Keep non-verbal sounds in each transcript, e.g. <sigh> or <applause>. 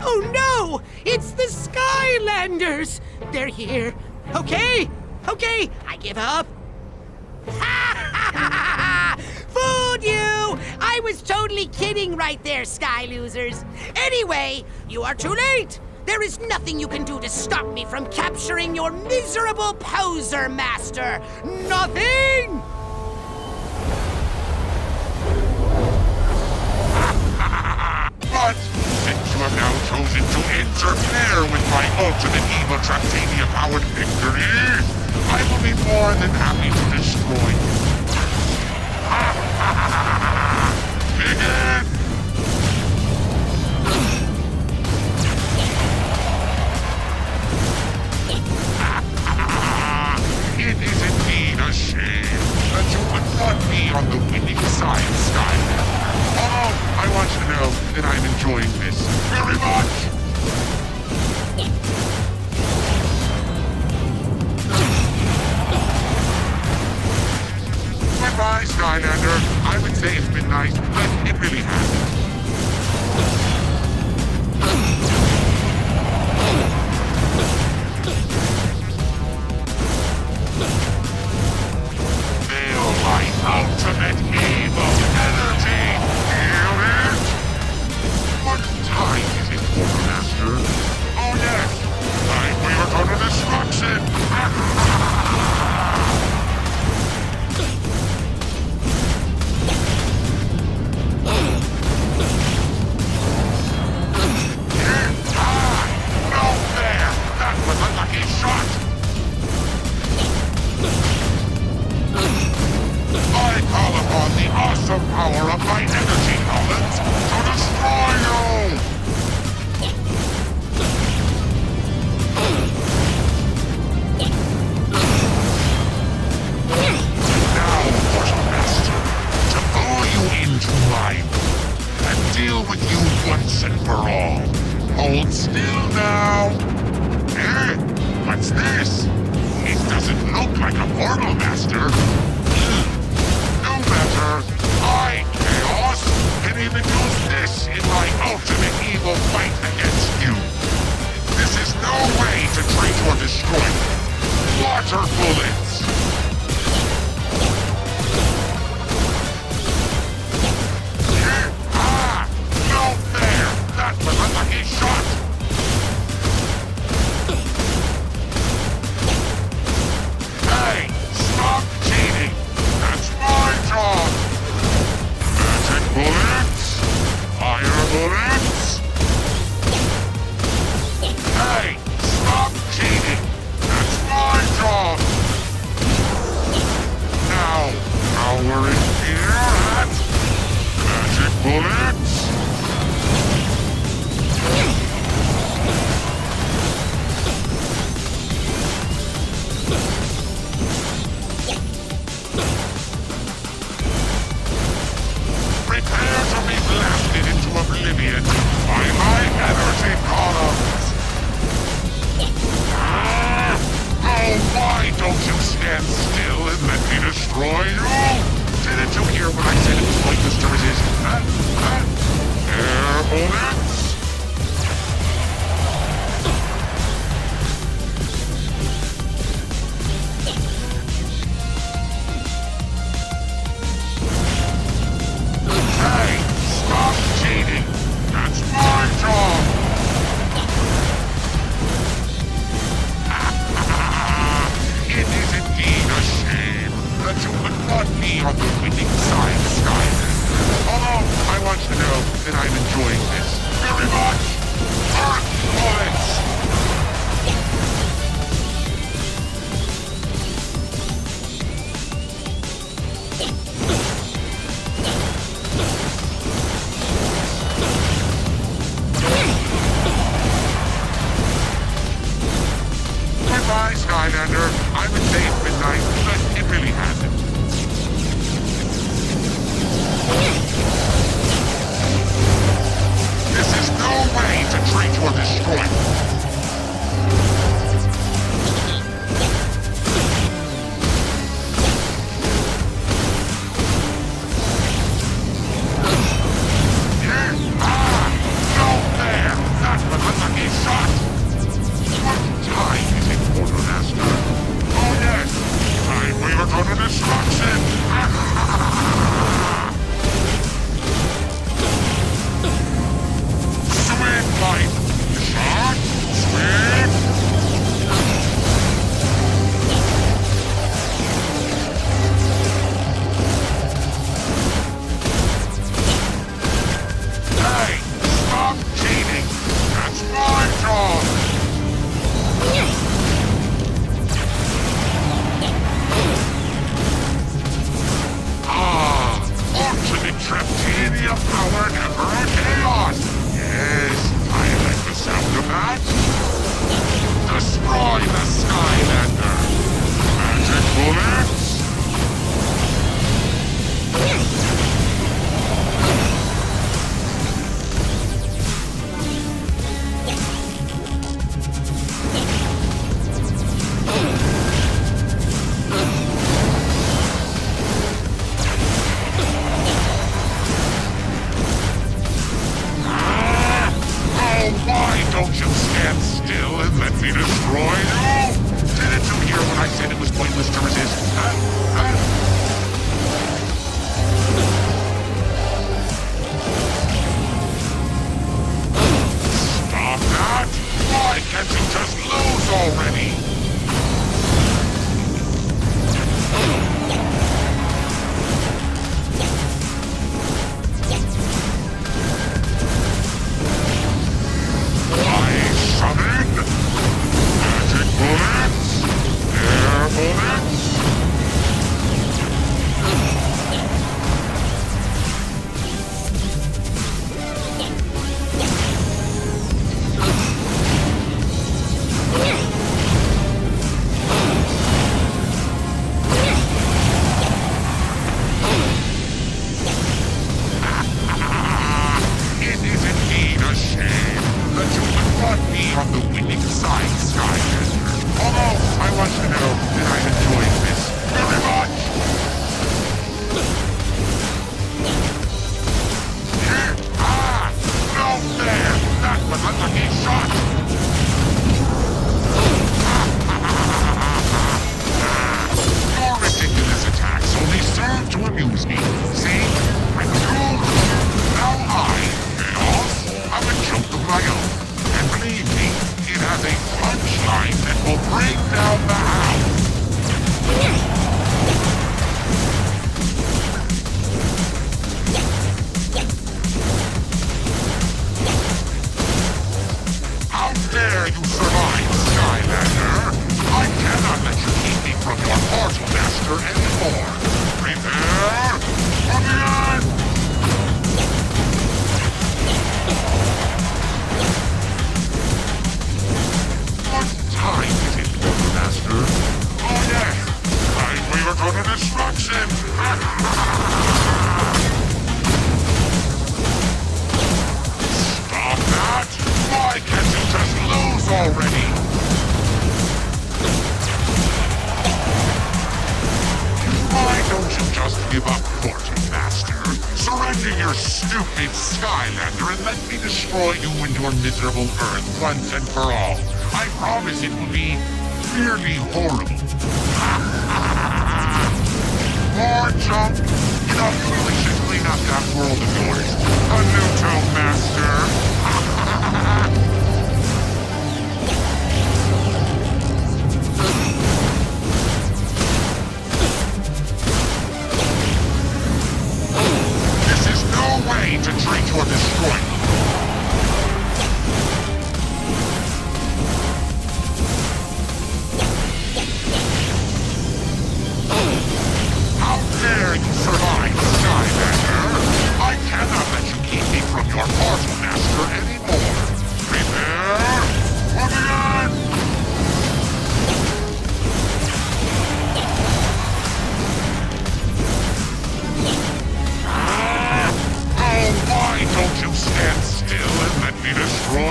Oh no! It's the Skylanders! They're here. Okay, okay, I give up. <laughs> Fooled you! I was totally kidding right there, Sky Losers. Anyway, you are too late. There is nothing you can do to stop me from capturing your miserable poser master. Nothing! Chosen to interfere with my ultimate evil Traptanium-powered victory, I will be more than happy to destroy you. Begin! It is indeed a shame that you would not be on the winning side, Skyler. I want you to know that I'm enjoying this very much. Goodbye, Skylander. I would say it's been nice, but it really hasn't. Like a portal master. No matter. I, Kaos, can even use this in my ultimate evil fight against you. This is no way to treat or destroy. Water bullets! Oblivion by my energy columns! Ah! Oh, why don't you stand still and let me destroy you? Didn't you hear what I said it pointless to resist? Huh? Huh? Air bullets? Commander. I would say it's midnight, but it really hasn't. This is no way to treat your destroyer. Dare you survive, Skylander? I cannot let you keep me from your portal master anymore. Prepare for the! What time is it, Portal Master? Oh yes, time we were going to destruction! <laughs> lose already? Why don't you just give up, Portal Master? Surrender your stupid Skylander and let me destroy you and your miserable Earth once and for all. I promise it will be merely horrible. <laughs> More junk? You know, you really should clean up that world of yours. A Nuto Master. To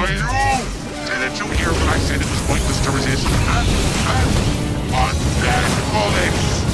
Didn't you hear when I said it was pointless to resist? Huh? Huh? Undead bullets!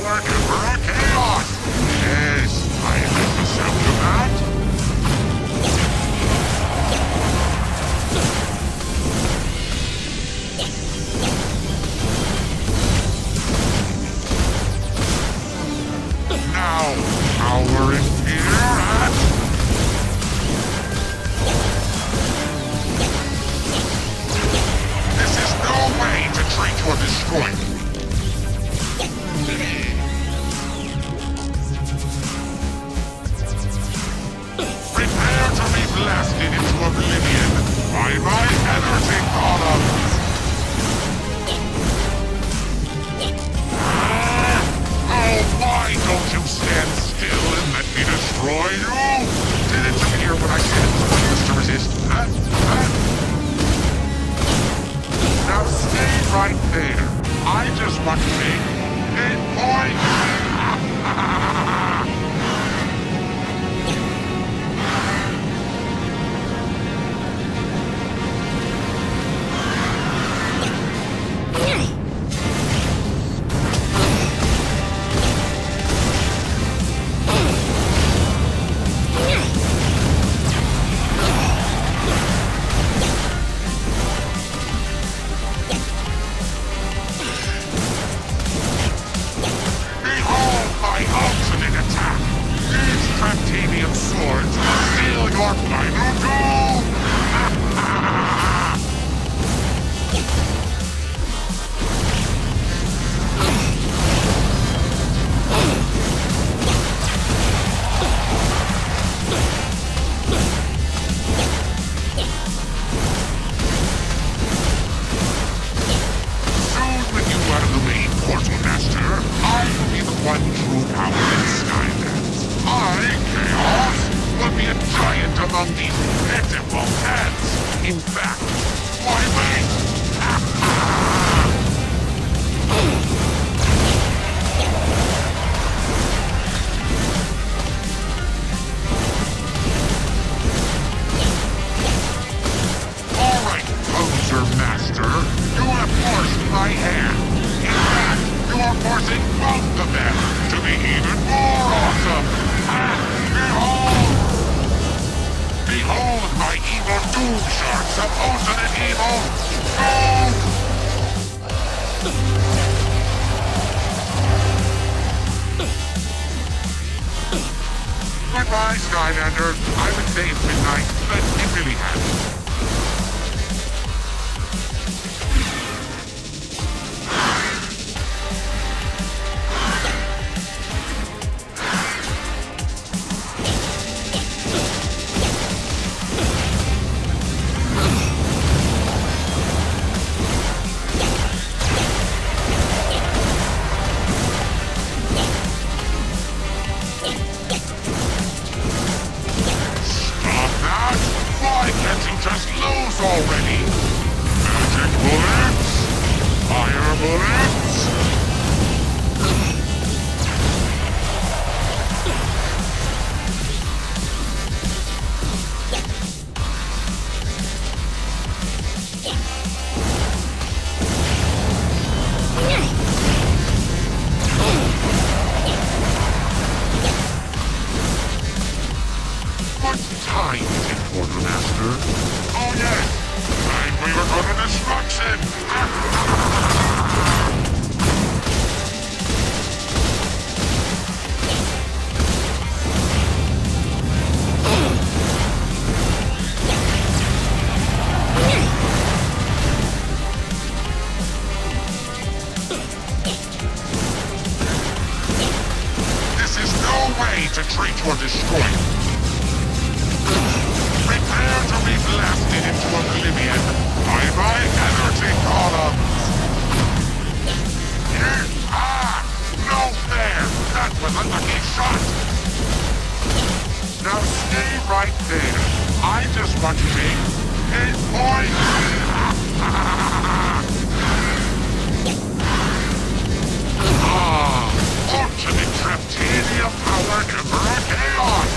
power Buy my energy products! Why ah! oh don't you stand still and let me destroy you? Didn't you hear what I said? Refuse to resist. Huh? Huh? Now stay right there. I just want to make a point. <laughs> Ah! right there. I just want to make a point. <laughs> ah, ultimate Traptanium power to bring chaos.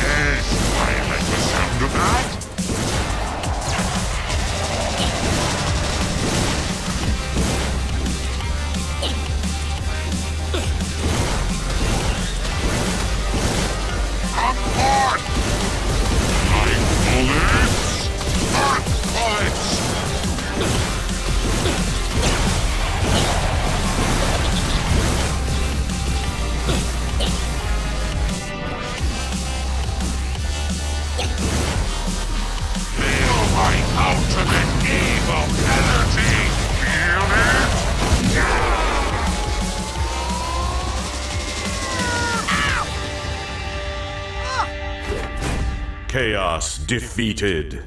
Yes, I like the sound of that. defeated.